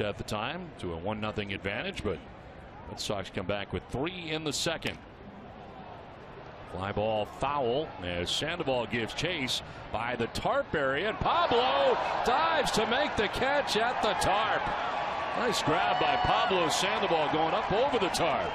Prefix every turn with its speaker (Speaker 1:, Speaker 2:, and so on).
Speaker 1: at the time to a 1 0 advantage, but the Sox come back with three in the second. Fly ball foul as Sandoval gives chase by the tarp area. And Pablo dives to make the catch at the tarp. Nice grab by Pablo Sandoval going up over the tarp.